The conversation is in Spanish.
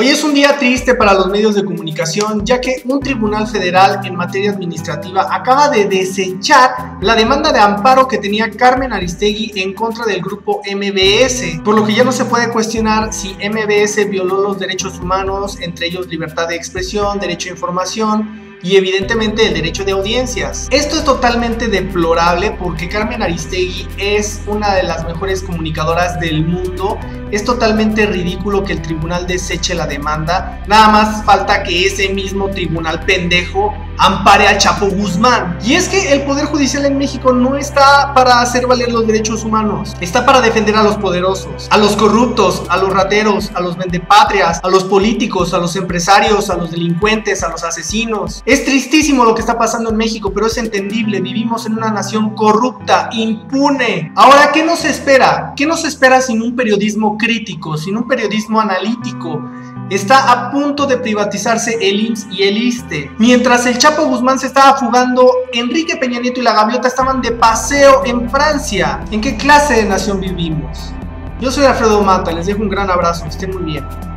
Hoy es un día triste para los medios de comunicación ya que un tribunal federal en materia administrativa acaba de desechar la demanda de amparo que tenía Carmen Aristegui en contra del grupo MBS, por lo que ya no se puede cuestionar si MBS violó los derechos humanos, entre ellos libertad de expresión, derecho a información, y evidentemente el derecho de audiencias. Esto es totalmente deplorable porque Carmen Aristegui es una de las mejores comunicadoras del mundo. Es totalmente ridículo que el tribunal deseche la demanda. Nada más falta que ese mismo tribunal pendejo ampare al Chapo Guzmán. Y es que el Poder Judicial en México no está para hacer valer los derechos humanos, está para defender a los poderosos, a los corruptos, a los rateros, a los vendepatrias, a los políticos, a los empresarios, a los delincuentes, a los asesinos. Es tristísimo lo que está pasando en México, pero es entendible, vivimos en una nación corrupta, impune. Ahora, ¿qué nos espera? ¿Qué nos espera sin un periodismo crítico, sin un periodismo analítico? Está a punto de privatizarse el IMSS y el ISTE. Mientras el Chapo Guzmán se estaba fugando, Enrique Peña Nieto y la Gaviota estaban de paseo en Francia. ¿En qué clase de nación vivimos? Yo soy Alfredo Mata, les dejo un gran abrazo, estén muy bien.